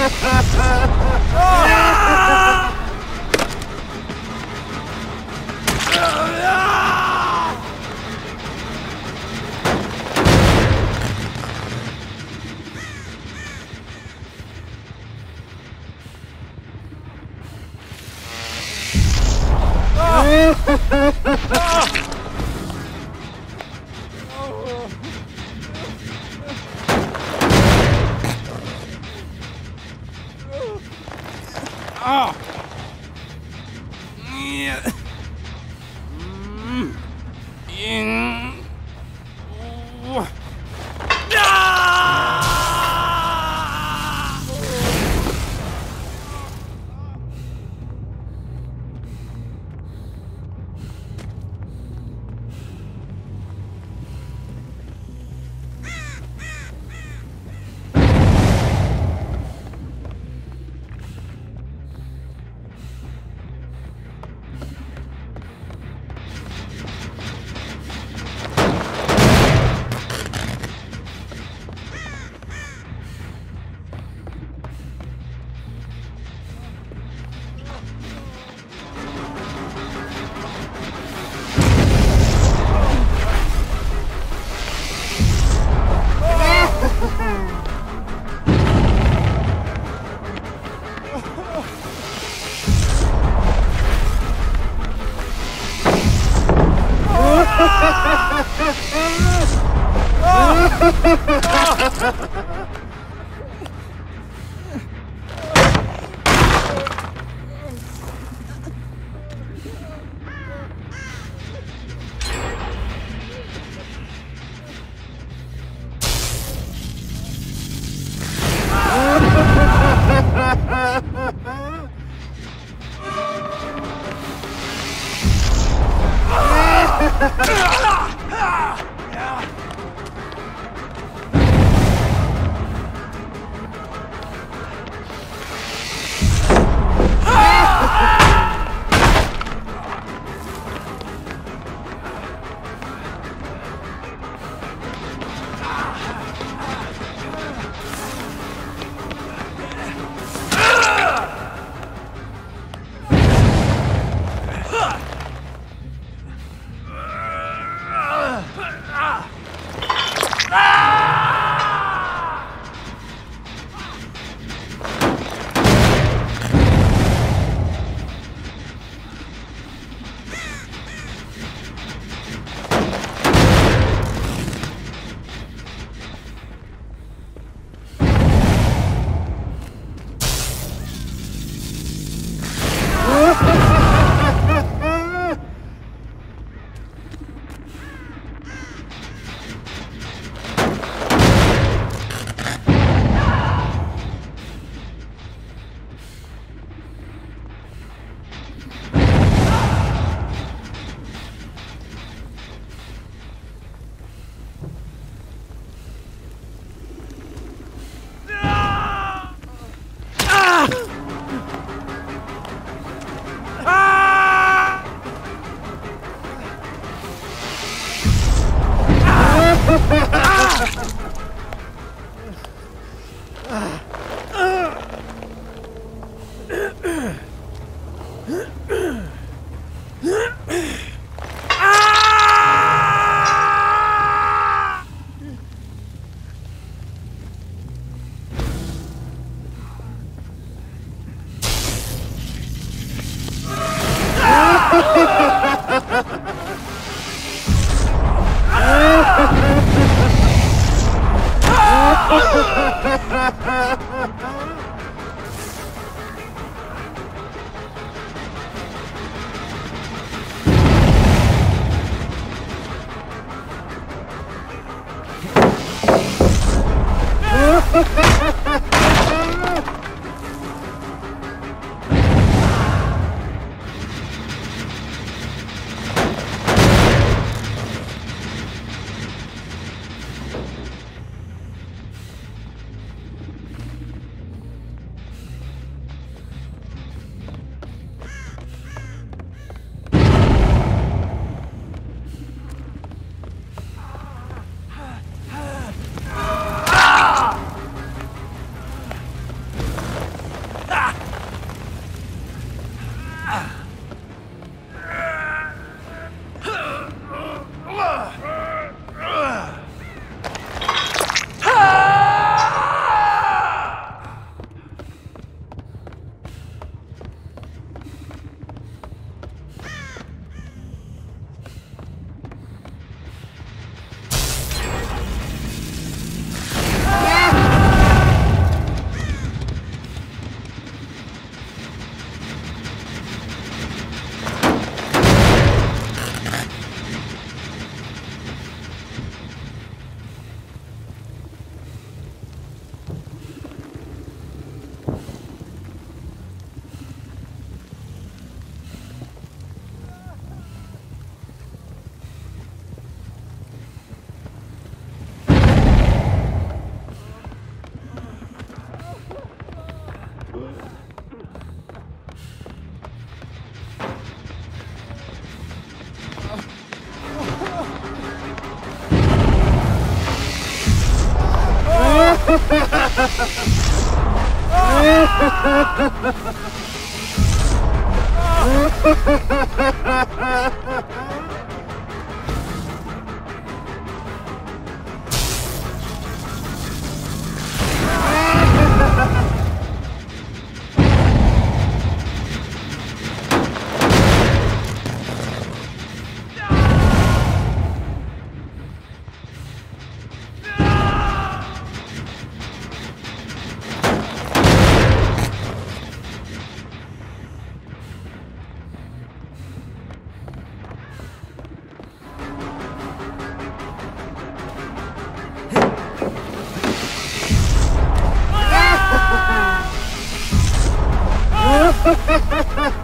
ha ha ha! Oh. Yeah. Ha ha ha! Yeah. ¡He he he he!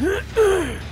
Ah!